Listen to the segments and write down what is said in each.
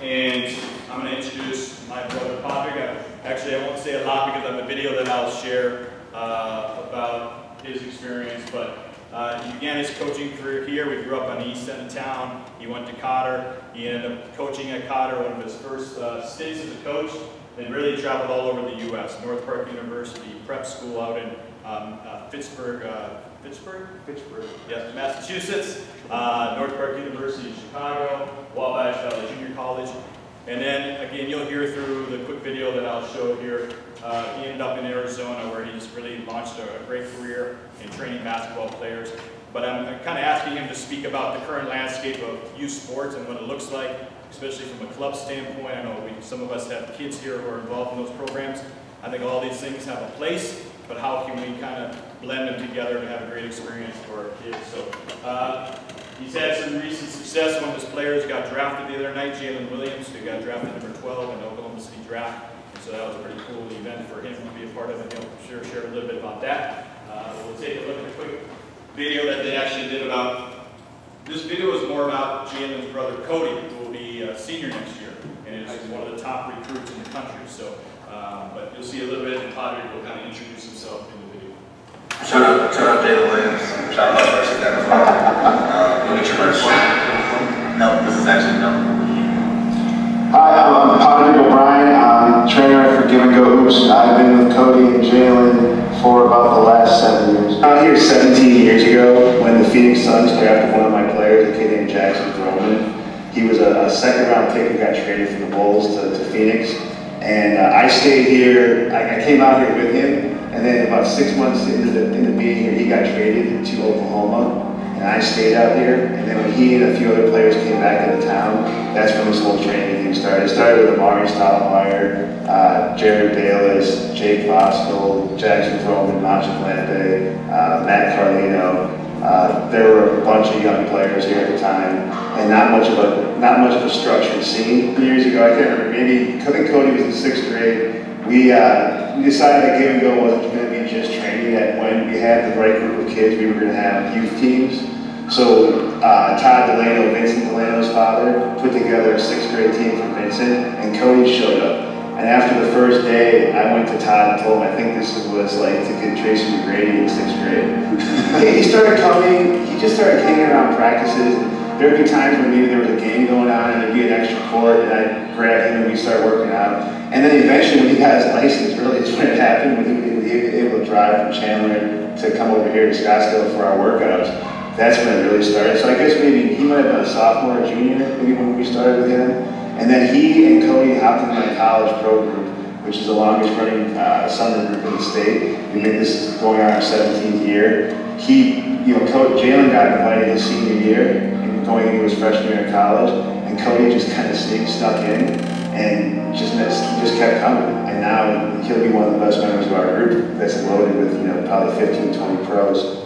and I'm going to introduce my brother Patrick. Actually, I won't say a lot because I have a video that I'll share uh, about his experience, but uh, he began his coaching career here. We grew up on the east end of town. He went to Cotter. He ended up coaching at Cotter, one of his first uh, stints as a coach, and really traveled all over the U.S. North Park University, prep school out in um, uh, Pittsburgh, Pittsburgh? Pittsburgh, yes, Massachusetts, uh, North Park University in Chicago, Wabash Valley Junior College, and then again, you'll hear through the quick video that I'll show here, uh, he ended up in Arizona where he's really launched a, a great career in training basketball players. But I'm, I'm kind of asking him to speak about the current landscape of youth sports and what it looks like, especially from a club standpoint. I know we, some of us have kids here who are involved in those programs. I think all these things have a place, but how can we kind of blend them together to have a great experience for our kids? So uh, he's had some recent success. One of his players got drafted the other night, Jalen Williams, who got drafted number 12 in Oklahoma City draft. And so that was a pretty cool event for him to be a part of, and he'll sure share a little bit about that. Uh, we'll take a look at a quick video that they actually did about, this video is more about Jalen's brother Cody, who will be a senior next year, and is one of the top recruits in the country. So, um, but you'll see a little bit, and Padre will kind of introduce himself in the video. Shout out, shout out Jalen Williams. Shout out first again as well. Uh, we'll get your first one. No, this is actually no. Hi, I'm, I'm Patrick O'Brien. I'm trainer for Give and Go Hoops. I've been with Cody and Jalen for about the last seven years. Out here 17 years ago when the Phoenix Suns drafted one of my players, a kid named Jackson Vroman. He was a, a second round pick who got traded from the Bulls to, to Phoenix. And uh, I stayed here, I, I came out here with him, and then about six months into, the, into being here, he got traded to Oklahoma. And I stayed out here, and then when he and a few other players came back into town, that's when this whole training thing started. It started with Amar'e Stoudemire, uh, Jerryd Bayless, Jake Voskuhl, Jackson Vroman, Maciej Lampe, uh, Matt Carlino. Uh, there were a bunch of young players here at the time, and not much of a not much of a structured scene. Years ago, I can't remember. Maybe I think Cody was in sixth grade. We uh, we decided that Give and Go wasn't going to be just training. That when we had the right group of kids, we were going to have youth teams. So uh, Todd Delano, Vincent Delano's father, put together a sixth grade team for Vincent, and Cody showed up. And after the first day, I went to Todd and told him, I think this is what it's like to get Tracy McGrady in sixth grade. he started coming, he just started hanging around practices. There would be times when maybe there was a game going on and there'd be an extra court and I'd grab him and we'd start working out. And then eventually when he got his license, really is when it happened, when he, was able to drive from Chandler to come over here to Scottsdale for our workouts. That's when it really started. So I guess maybe he might have been a sophomore or junior, maybe when we started with him. And then he and Cody hopped in my college pro group, which is the longest running uh, summer group in the state. We made this going on our 17th year. He, you know, Jalen got invited his senior year, going into his freshman year in college, and Cody just kind of sneaked, stuck in, and just just kept coming. And now he'll be one of the best members of our group that's loaded with, you know, probably 15, 20 pros.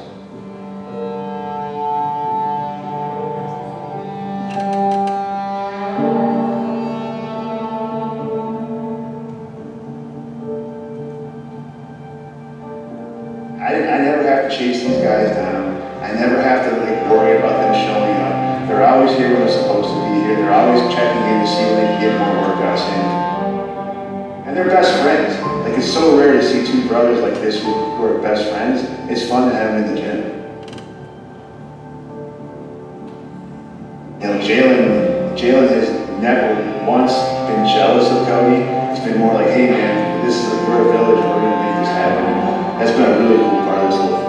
You know, Jalen, Jalen has never once been jealous of Cody. It's been more like, hey man, this is a, a village. We're gonna make this happen. That's been a really cool part of this whole this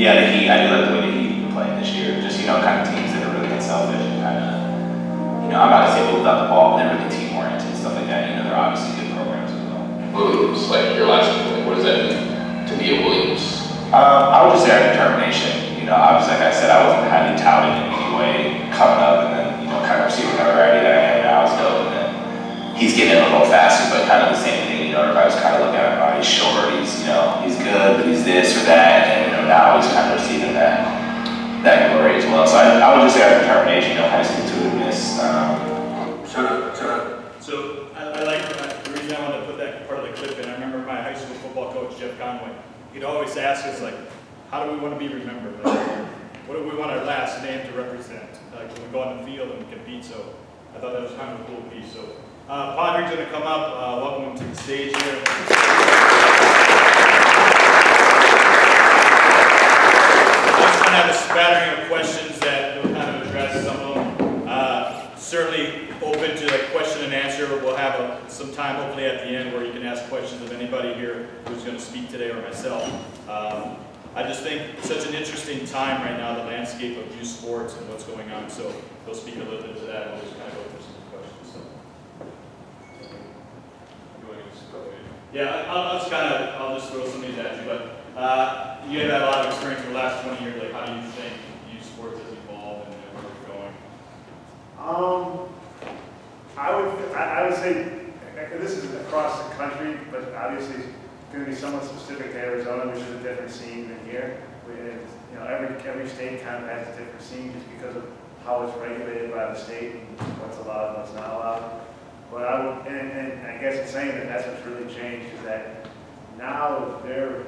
Yeah, the Heat. I do like the way the Heat playing this year. Just you know, kind of teams that are really unselfish and kind of. You know, I'm not gonna say without the ball, but they're really team oriented and stuff like that. You know, they're obviously good programs as well. Williams, like your last like, what does that mean to be a Williams? Um, I would just say our determination. You know, obviously, like I said, I wasn't highly touted in any way coming up, and then you know, kind of receiving the variety that I am now is dope. And then he's getting a little faster, but kind of the same thing. You know, everybody's kind of looking at him, oh, he's short, he's you know, he's good, but he's this or that, and you know, now he's kind of receiving that that glory as well. So I, I would just say our determination, you know, high school two-ness. Um, Shut up. So I, I like, uh, the reason I wanted to put that part of the clip in, I remember my high school football coach, Jeff Conway, he'd always ask us like, how do we want to be remembered? Like, what do we want our last name to represent? Like when we go on the field and compete, so I thought that was kind of a cool piece, so. Uh, Padre's gonna come up, uh, welcome him to the stage here. Just gonna have a spattering of questions that will them. Uh, Certainly open to a question and answer. We'll have a- some time hopefully at the end where you can ask questions of anybody here who's going to speak today or myself. Um, I just think such an interesting time right now, the landscape of youth sports and what's going on. So he'll speak a little bit to that and we'll just kind of go through some questions. So. Yeah, I'll, I'll just kind of, I'll just throw some of these at you, but, uh, you have had a lot of experience in the last twenty years, like, how do you think youth sports has evolved and where it's going? Um, I would, I, I would say, this is across the country, but obviously it's gonna be somewhat specific to Arizona, which is a different scene than here. We, you know, every, every state kind of has a different scene just because of how it's regulated by the state and what's allowed and what's not allowed. But I would, and, and I guess saying that that's what's really changed, is that now they're,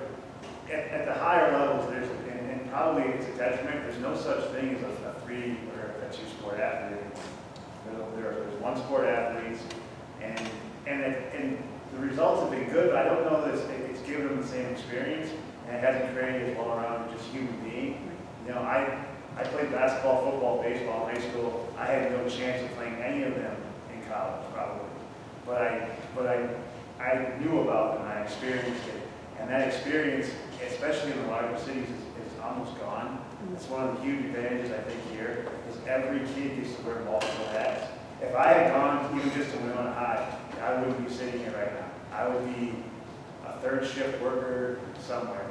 at, at the higher levels, there's, and, and probably it's a detriment, there's no such thing as a, a three or a two-sport athlete. There, there- there's one sport athletes, and, and, it- and the results have been good, but I don't know that it's, it's given them the same experience, and it hasn't created as well around just human being. You know, I, I played basketball, football, baseball in high school, I had no chance of playing any of them in college, probably. But I, but I, I knew about them, I experienced it, and that experience, especially in the larger cities, is, is almost gone. It's one of the huge advantages, I think, here, is every kid gets to wear multiple hats. If I had gone even just to Winona High, I wouldn't be sitting here right now. I would be a third shift worker somewhere,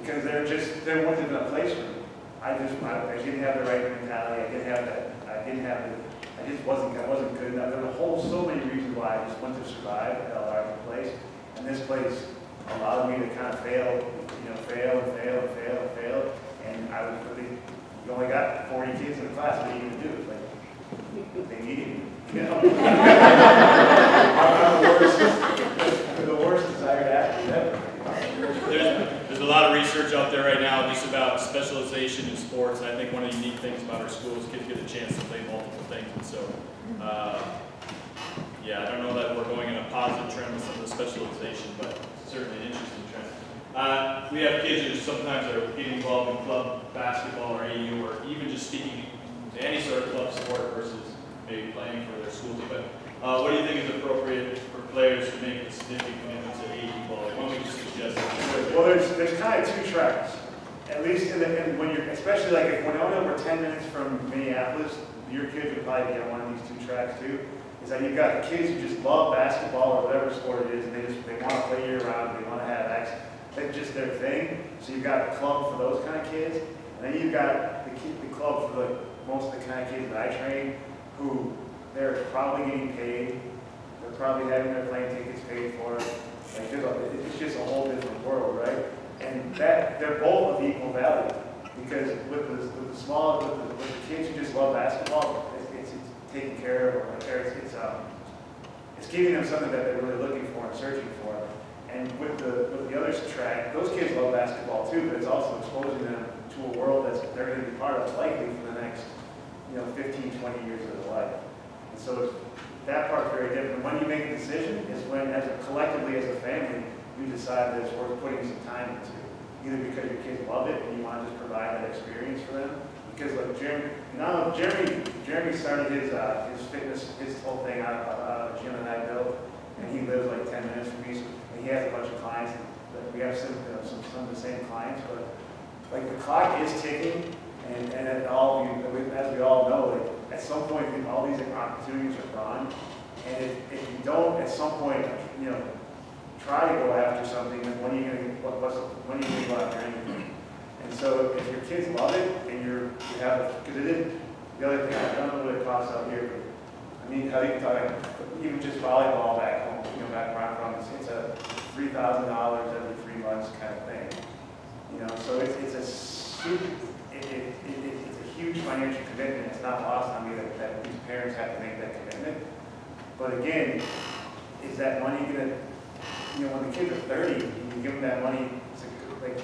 because there just, there wasn't a place for me. I just, I, I didn't have the right mentality, I didn't have that, I didn't have the, I just wasn't, I wasn't good enough. There were a whole, so many reasons why I just wanted to survive at a larger place. And this place allowed me to kind of fail, you know, fail and fail and fail and fail. And I was really, you only got forty kids in the class, what are you gonna do? It's like, they need you, you know? I'm the worst, the worst desired athlete ever. There's, there's a lot of research out there right now just about specialization in sports, and I think one of the unique things about our school is kids get a chance to play multiple things, and so, uh, yeah, I don't know that we're going in a positive trend with some of the specialization, but certainly an interesting trend. Uh, we have kids who sometimes are getting involved in club basketball or AAU, or even just speaking to any sort of club sport versus maybe playing for their school team, but, uh, what do you think is appropriate for players to make a significant commitment to AAU ball? What would you suggest? Well, there's, there's kind of two tracks, at least in the, in, when you're, especially like if Winona were ten minutes from Minneapolis, your kids would probably be on one of these two tracks too. Is that you've got the kids who just love basketball or whatever sport it is, and they just, they want to play year round, they want to have X, that's just their thing. So you've got the club for those kind of kids, and then you've got the the club for the, most of the kind of kids that I train, who they're probably getting paid, they're probably having their plane tickets paid for, like, a, it's just a whole different world, right? And that, they're both of equal value, because with the, with the small, with the, with the kids who just love basketball, it's, it's, it's taken care of, or it's, it's, um, it's giving them something that they're really looking for and searching for. And with the, with the other track, those kids love basketball too, but it's also exposing them to a world that's, they're gonna be part of likely for the next, you know, 15, 20 years of their life. And so that part's very different. When you make a decision is when, as a, collectively as a family, you decide that it's worth putting some time into. Either because your kids love it and you want to just provide that experience for them. Because like Jeremy, now Jeremy, Jeremy started his, uh, his fitness, his whole thing out of, of a gym that I built. And he lives like ten minutes from me, so, he has a bunch of clients, that we have some, you know, some, some of the same clients, but like the clock is ticking, and, and at all, you, as we all know, like, at some point, all these opportunities are gone. And if, if you don't, at some point, you know, try to go after something, then when are you gonna, what, what's, when are you gonna go after anything? And so if your kids love it, and you're, you have, because it is, the other thing, I don't know what it costs out here, but, I mean, how you talk, even just volleyball back home, you know, back where I'm from, it's, it's a three thousand dollars every three months kind of thing. You know, so it's, it's a it, it, it, it- it's a huge financial commitment, it's not lost on me that, that these parents have to make that commitment. But again, is that money gonna, you know, when the kids are thirty, you give them that money, like,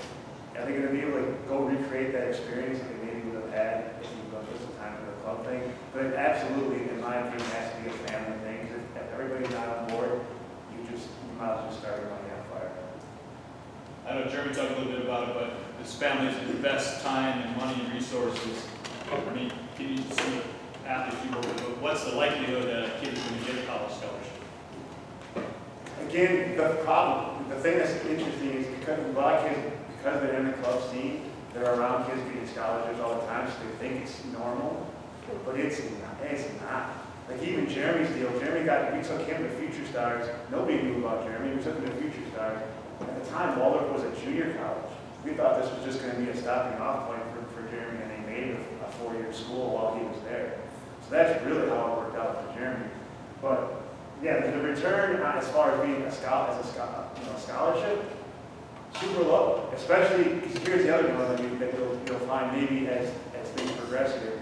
are they gonna be able to go recreate that experience that they maybe would have had if you go just the time for the club thing? But it absolutely, in my opinion, has to be a family thing, 'cause if if everybody's not on board, you just, you might as well start your money on fire. I know Jeremy talked a little bit about it, but his families invest time and money and resources. I mean, can you see athletes you work with, but what's the likelihood that a kid is going to get a college scholarship? Again, the problem, the thing that's interesting is because a lot of kids, because they're in the club scene, they're around kids getting scholarships all the time, so they think it's normal, but it's not, it's not. Like even Jeremy's deal, Jeremy got, we took him to Future Stars, nobody knew about Jeremy, we took him to Future Stars. At the time, Waldorf was a junior college. We thought this was just gonna be a stopping off point for, for Jeremy, and they made it a four-year school while he was there. So that's really how it worked out for Jeremy. But yeah, the return uh, as far as being a scholar, as a you know, scholarship, super low. Especially, here's the other that, you, that you'll, you'll find maybe as, as things progress here.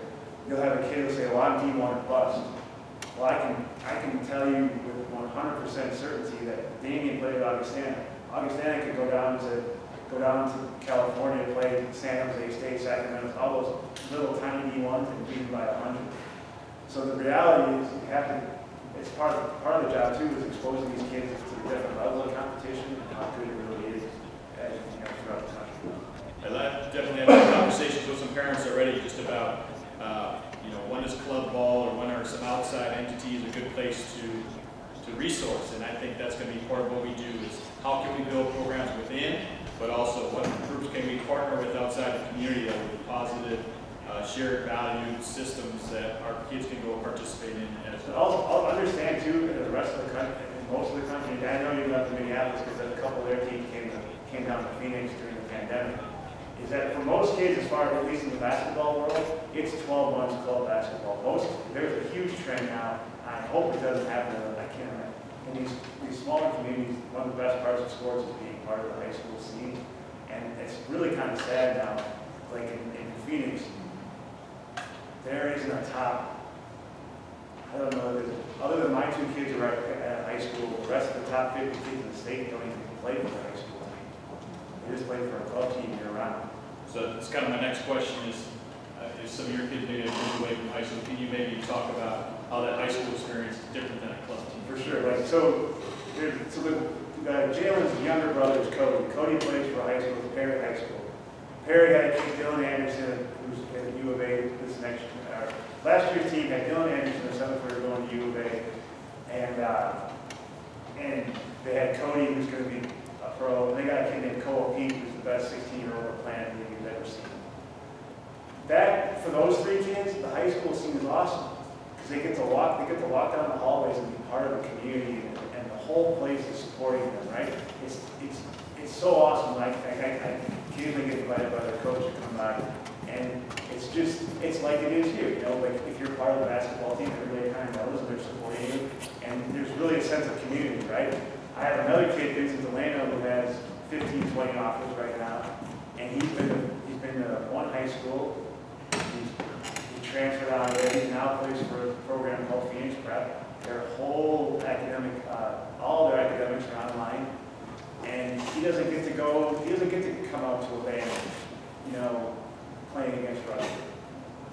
You'll have a kid who'll say, well, I'm D1 or bust. Well, I can, I can tell you with 100% certainty that Damien played at Augustana. Augustana could go down to, go down to California, play San Jose State, Sacramento, all those little tiny D1s and beat them by 100. So the reality is, you have to it's part of, part of the job too, is exposing these kids to the different levels of competition and how good it really is as, you know, throughout the country. And I definitely had conversations with some parents already just about, uh, you know, when is club ball or when are some outside entities a good place to, to resource? And I think that's going to be part of what we do is how can we build programs within, but also what groups can we partner with outside the community that will be positive, uh, shared value systems that our kids can go participate in as well. also, I'll understand too, that the rest of the country, most of the country, I know you left in Minneapolis because a couple of their teams came, to- came down to Phoenix during the pandemic, is that for most kids, as far as, at least in the basketball world, it's 12 months club basketball. Most, there's a huge trend now, I hope it doesn't happen. In these, these smaller communities, one of the best parts of sports is being part of the high school scene. And it's really kind of sad now, like in, in Phoenix, there isn't a top I don't know, other than my two kids are at high school, the rest of the top 50 kids in the state don't even play for the high school team. They just play for a club team year round. So that's kind of my next question is, uh, if some of your kids maybe have moved away from high school, can you maybe talk about how that high school experience is different than a club team? For sure, like, so, so the, Jalen's younger brother is Cody. Cody plays for high school, Perry High School. Perry had Dylan Anderson, who's at U of A this next, uh, last year's team had Dylan Anderson, the seventh grader, going to U of A. And, uh, and they had Cody, who's gonna be a pro, and they got a kid named Koa Peat, who's the best sixteen-year-old on the planet that you've ever seen. That, for those three kids, the high school scene is awesome, they get to walk, they get to walk down the hallways and be part of a community, and, and the whole place is supporting them, right? It's, it's, it's so awesome, like, I, I, I occasionally get invited by their coach to come by, and it's just, it's like it is here, you know, like, if you're part of the basketball team, everybody kind of knows and they're supporting you, and there's really a sense of community, right? I have another kid, Vincent Delano, who has 15, 20 offers right now, and he's been, he's been to one high school, He's- He transferred out of there, he now plays for a program called Phoenix Prep. Their whole academic, uh, all their academics are online. And he doesn't get to go, he doesn't get to come out to a band, you know, playing against Russia.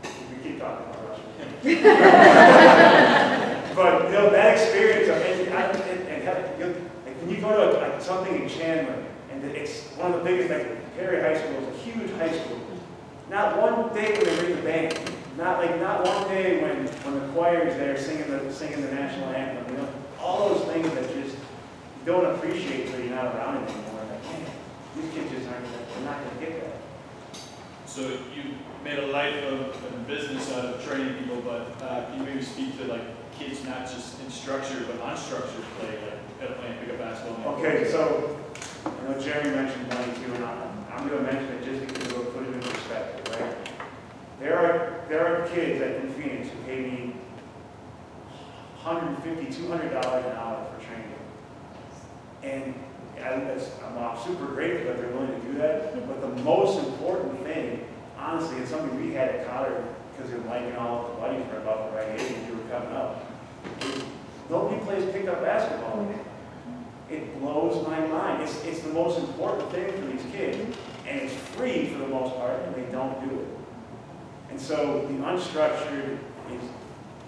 We keep talking about Russia. But, you know, that experience of, and, I- and, and have, you like, when you go to like, something in Chandler, and it's one of the biggest, like, Perry High School is a huge high school. Not one day when they bring the band, not like, not one day when, when the choir is there singing the, singing the national anthem, you know? All those things that just, you don't appreciate till you're not around it anymore, like, man, these kids just aren't, gonna- they're not gonna get that. So you made a life of of business out of training people, but uh, can you maybe speak to like kids not just in structured but unstructured play, like uh, playing pickup basketball? Okay, so, I know Jeremy mentioned money too, and I'm, I'm gonna mention it just because it'll put it in perspective, right? There are, there are kids in Phoenix who pay me $150, 200 dollars an hour for training. And I- uh, super grateful that they're willing to do that, but the most important thing, honestly, it's something we had at Cotter, because of Mike and all of the buddies were about the right age when we were coming up. Nobody plays pickup basketball. It blows my mind. It's, it's the most important thing for these kids, and it's free for the most part, and they don't do it. And so the unstructured is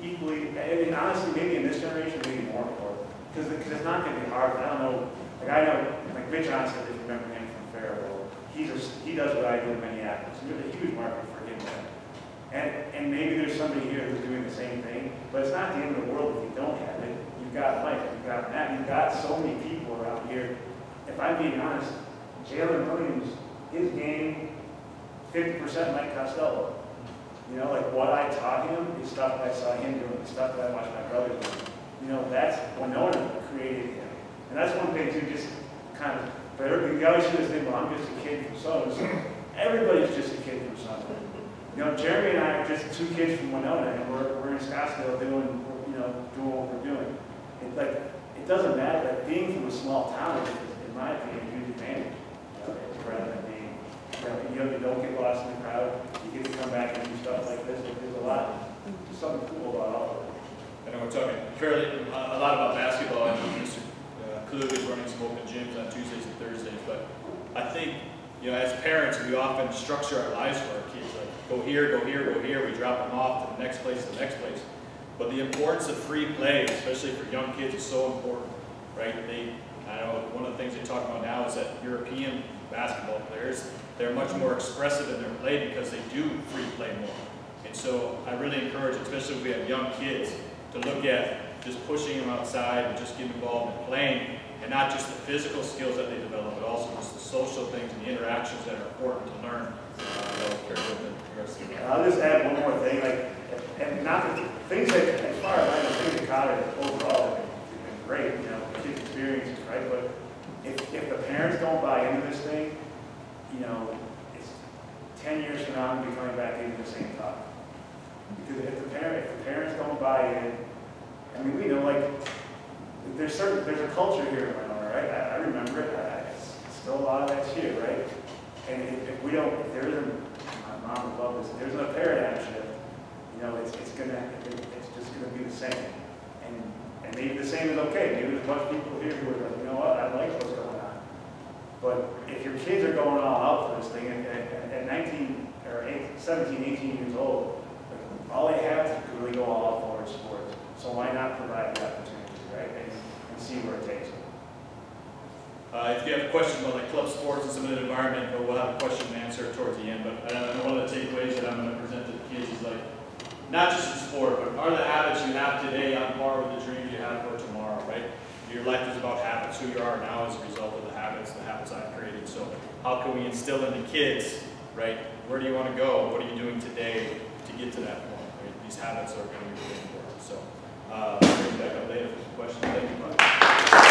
equally, I mean, honestly, maybe in this generation, maybe more important. Because it's not going to be hard. I don't know, like I know, like Mitch Johnson, if you remember him from Faribault, he just, he does what I do in Minneapolis. There's a huge market for him there. And, and maybe there's somebody here who's doing the same thing, but it's not the end of the world if you don't have it. You've got Mike, you've got Matt, you've got so many people around here. If I'm being honest, Jalen Williams, his game, fifty percent Mike Costello. You know, like what I taught him is stuff that I saw him doing, the stuff that I watched my brother do. You know, that's Winona created him. And that's one thing too, just kind of, but everybody, you always hear this thing, well, I'm just a kid from so. Everybody's just a kid from somewhere. You know, Jeremy and I are just two kids from Winona, and we're, we're in Scottsdale doing, you know, doing what we're doing. It, like, it doesn't matter, like, being from a small town is, in my opinion, a huge advantage. You know, rather than being, you know, you know, you don't get lost in the crowd, you get to come back and do stuff like this, there's a lot, there's something cool about all of it. I know we're talking fairly, a a lot about basketball, and Mr. Klug is running some open gyms on Tuesdays and Thursdays, but I think, you know, as often structure our lives for our kids, like, go here, go here, go here, we drop them off to the next place, the next place. But the importance of free play, especially for young kids, is so important, right? They, I know, one of the things they talk about now is that European basketball players, they're much more expressive in their play because they do free play more. And so I really encourage, especially if we have young kids, to look at just pushing them outside and just getting involved in playing, and not just the physical skills that they develop, but also just the social things and the interactions that are important to learn. Uh. I'll just add one more thing, like, and not things that, as far as I know, things that Cotter overall have been, great, you know, kids' experiences, right? But if, if the parents don't buy into this thing, you know, it's ten years from now, I'm gonna be coming back into the same talk. Because if the parent, if the parents don't buy in, I mean, we know, like, there's certain, there's a culture here in Winona, right? I, I remember it, I, still a lot of that's here, right? And if, if we don't, if there isn't, my mom would love this, if there's a paradigm shift, you know, it's, it's gonna, it's just gonna be the same. And, and maybe the same is okay, maybe there's a bunch of people here who are like, you know what, I like what's going on. But if your kids are going all out for this thing, at, at, at nineteen, or eight, seventeen, eighteen years old, all they have to really go all out. So why not provide the opportunity, right, and, and see where it takes them. Uh, if you have questions about like club sports and some of the environment, but we'll have a question and answer towards the end. But one of the takeaways that I'm going to present to the kids is like, not just in sport, but are the habits you have today on par with the dreams you have for tomorrow, right? Your life is about habits. Who you are now is a result of the habits, the habits I've created. So how can we instill in the kids, right? Where do you want to go? What are you doing today to get to that point? Right? These habits are going to be really important. So uh, I'll bring back up later for some questions. Thank you. Mike.